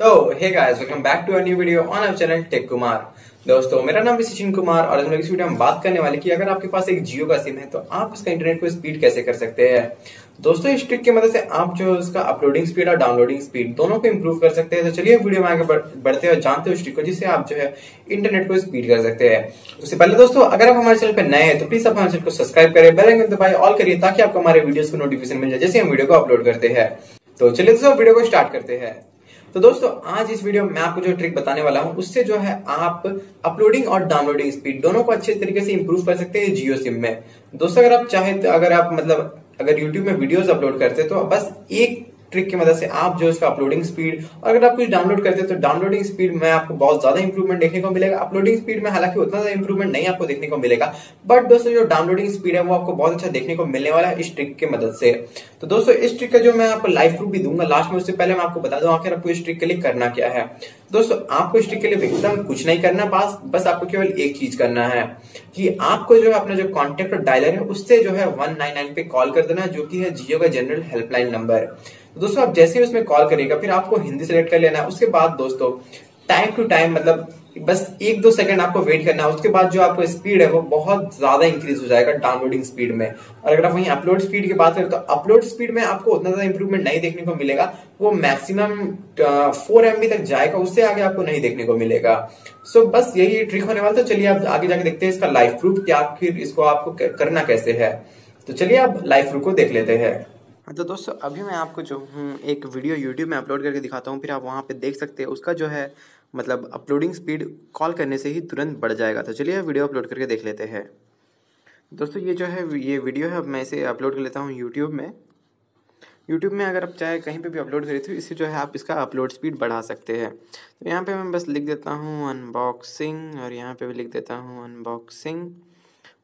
तो hey guys welcome back to a new video on our channel Tech Kumar दोस्तों, मेरा नाम है सचिन कुमार और हम इस वीडियो में बात करने वाले कि अगर आपके पास एक जियो का सिम है तो आप उसका इंटरनेट को स्पीड कैसे कर सकते हैं? दोस्तों, इस ट्रिक की मदद से आप जो उसका अपलोडिंग स्पीड और डाउनलोडिंग स्पीड दोनों को इम्प्रूव कर सकते हैं। तो चलिए वीडियो में आगे बढ़ते हैं जानते हो इस ट्रिक को जिससे आप जो है इंटरनेट को स्पीड कर सकते हैं। उससे पहले दोस्तों, अगर आप हमारे चैनल पर नए हैं तो प्लीज़ आप हमारे चैनल को सब्सक्राइब करें बेल आइकन ऑल करिए ताकि आपको हमारे वीडियोस को नोटिफिकेशन मिल जाए जैसे हम वीडियो को अपलोड करते हैं। तो चलिए दोस्तों वीडियो को स्टार्ट करते हैं। तो दोस्तों, आज इस वीडियो में मैं आपको जो ट्रिक बताने वाला हूँ, उससे जो है आप अपलोडिंग और डाउनलोडिंग स्पीड दोनों को अच्छे तरीके से इम्प्रूव कर सकते हैं जियो सिम में। दोस्तों, अगर आप चाहे तो अगर आप मतलब अगर यूट्यूब में वीडियोस अपलोड करते तो बस एक ट्रिक की मदद से आप जो इसका अपलोडिंग स्पीड और अगर आप कुछ डाउनलोड करते हैं तो डाउनलोडिंग स्पीड में आपको बहुत ज़्यादा इंप्रूवमेंट देखने को मिलेगा। अपलोडिंग स्पीड में हालाँकि उतना ज़्यादा इंप्रूवमेंट नहीं आपको देखने को मिलेगा। बट दोस्तों, जो डाउनलोडिंग स्पीड है, वो आपको बहुत अच्छा देखने को मिलने वाला है इस ट्रिक की मदद से। तो दोस्तों, इस ट्रिक का जो मैं आपको लाइव प्रूफ भी दूँगा लास्ट में, उससे पहले मैं आपको बता दूँ, आखिर आपको इस ट्रिक के लिए करना क्या है। दोस्तों, आपको इस ट्रिक के लिए एकदम कुछ नहीं करना पास बस आपको केवल एक चीज़ करना है कि आपको जो है अपना जो कॉन्टेक्ट डायलर है, उससे जो है 199 पे कॉल कर देना, जो कि है जियो का जनरल हेल्पलाइन नंबर तो दोस्तों आप जैसे ही उसमें कॉल करेगा फिर आपको हिंदी सेलेक्ट कर लेना है। उसके बाद दोस्तों टाइम टू टाइम मतलब बस एक दो सेकंड आपको वेट करना है। उसके बाद जो आपको स्पीड है वो बहुत ज़्यादा इंक्रीज हो जाएगा डाउनलोडिंग स्पीड में। और अगर आप वहीं अपलोड स्पीड की बात करें तो अपलोड स्पीड में आपको उतना ज़्यादा इंप्रूवमेंट नहीं देखने को मिलेगा। वो मैक्सिमम फोर एमबी तक जाएगा उससे आगे आपको नहीं देखने को मिलेगा। सो so, बस यही ट्रिक होने वाला तो चलिए आप आगे जाके देखते हैं इसका लाइफ प्रूफ क्या आखिर इसको आपको करना कैसे है। तो चलिए आप लाइफ प्रूफ को देख लेते हाँ। तो दोस्तों, अभी मैं आपको जो हूँ एक वीडियो यूट्यूब में अपलोड करके दिखाता हूँ, फिर आप वहाँ पे देख सकते हैं। उसका जो है मतलब अपलोडिंग स्पीड कॉल करने से ही तुरंत बढ़ जाएगा। तो चलिए, वीडियो अपलोड करके देख लेते हैं। दोस्तों, ये जो है, ये वीडियो है मैं इसे अपलोड कर लेता हूँ यूट्यूब में। यूट्यूब में अगर आप चाहे कहीं पे भी अपलोड करें तो इससे जो है, आप इसका अपलोड स्पीड बढ़ा सकते हैं। तो यहाँ पे मैं बस लिख देता हूँ अनबॉक्सिंग और यहाँ पे भी लिख देता हूँ अनबॉक्सिंग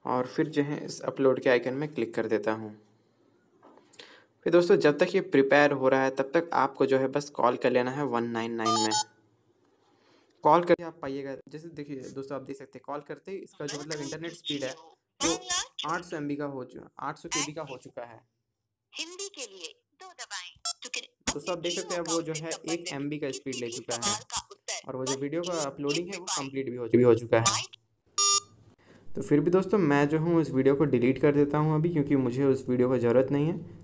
और फिर जो है, इस अपलोड के आइकन में क्लिक कर देता हूँ। फिर दोस्तों जब तक ये प्रिपेयर हो रहा है तब तक आपको जो है बस कॉल कर लेना है वन नाइन नाइन में। कॉल करके आप पाइएगा। जैसे देखिए दोस्तों आप देख सकते हैं कॉल करते ही इसका जो मतलब इंटरनेट स्पीड है वो आठ सौ एम का हो चुका आठ सौ के का हो चुका है। हिंदी के लिए दो दबाएँ। दोस्तों आप देख सकते हैं वो जो है एक एमबी का स्पीड ले चुका है। और वो जो वीडियो का अपलोडिंग है वो कंप्लीट भी हो भी हो चुका है। तो फिर भी दोस्तों मैं जो हूँ इस वीडियो को डिलीट कर देता हूँ अभी क्योंकि मुझे उस वीडियो का ज़रूरत नहीं है।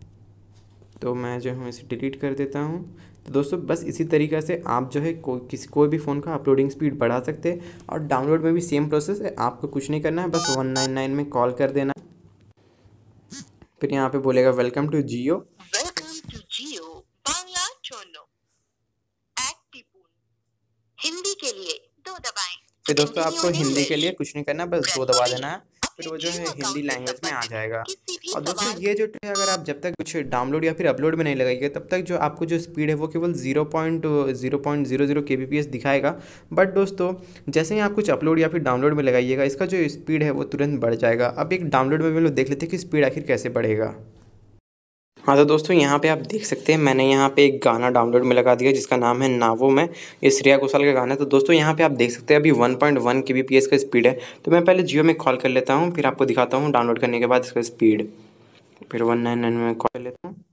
तो मैं जो हूँ इसे डिलीट कर देता हूँ। तो दोस्तों बस इसी तरीक़े से आप जो है कोई किसी कोई भी फ़ोन का अपलोडिंग स्पीड बढ़ा सकते हैं और डाउनलोड में भी सेम प्रोसेस है। आपको कुछ नहीं करना है बस वन नाइन नाइन में कॉल कर देना। फिर यहाँ पे बोलेगा वेलकम टू जियो हिंदी के लिए दो दबाएँ। फिर दोस्तों आपको हिंदी के लिए कुछ नहीं करना बस दो दबा देना। है फिर वो जो है हिंदी लैंग्वेज में आ जाएगा। और दोस्तों ये जो है अगर आप जब तक कुछ डाउनलोड या फिर अपलोड में नहीं लगाएँगे तब तक जो आपको जो स्पीड है वो केवल zero point zero point zero zero K B P S दिखाएगा। बट दोस्तों जैसे ही आप कुछ अपलोड या फिर डाउनलोड में लगाइएगा इसका जो स्पीड है वो तुरंत बढ़ जाएगा। अब एक डाउनलोड में भी लोग देख लेते हैं कि स्पीड आखिर कैसे बढ़ेगा। हाँ तो दोस्तों, यहाँ पे आप देख सकते हैं, मैंने यहाँ पे एक गाना डाउनलोड में लगा दिया, जिसका नाम है नावो में। ये श्रेया घोषाल का गाना है। तो दोस्तों, यहाँ पे आप देख सकते हैं, अभी 1.1 पॉइंट का स्पीड है। तो मैं पहले जियो में कॉल कर लेता हूँ, फिर आपको दिखाता हूँ डाउनलोड करने के बाद इसका स्पीड फिर वन नाइन नाइन में कॉल कर लेता हूँ।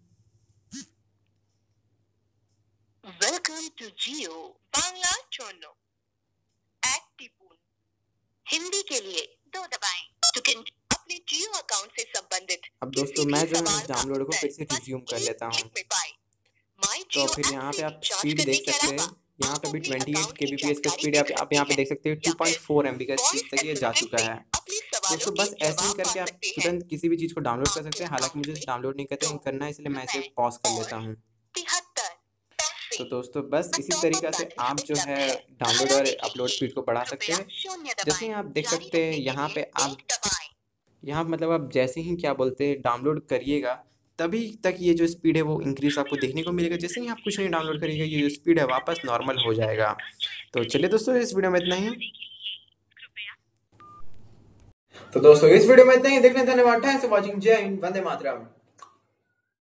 हिंदी के लिए मैं जो है डाउनलोड को फिर से रिज्यूम कर लेता हूँ। तो फिर यहाँ पे आप स्पीड देख सकते हैं। यहाँ पे भी 28 के बी का स्पीड आप आप यहाँ पे देख सकते हैं 2.4 एम का स्पीड तक ये जा चुका है। दोस्तों बस ऐसे ही करके आप तुरंत किसी भी चीज़ को डाउनलोड कर सकते हैं। हालाँकि मुझे डाउनलोड नहीं करते करना है इसलिए मैं इसे पॉज कर लेता हूँ। तो दोस्तों बस इसी तरीका से आप जो है डाउनलोड और अपलोड स्पीड को बढ़ा सकते हैं। जैसे आप देख सकते हैं यहाँ पे आप यहाँ मतलब आप जैसे ही क्या बोलते हैं डाउनलोड करिएगा, तभी तक ये जो स्पीड है वो इंक्रीज आपको देखने को मिलेगा। जैसे ही आप कुछ नहीं डाउनलोड करिएगा, ये जो स्पीड है वापस नॉर्मल हो जाएगा। तो चलिए दोस्तों, इस वीडियो में इतना ही। तो दोस्तों, इस वीडियो में इतना ही। देखने धन्यवाद। वाचिंग। जय हिंद। वंदे मातरम।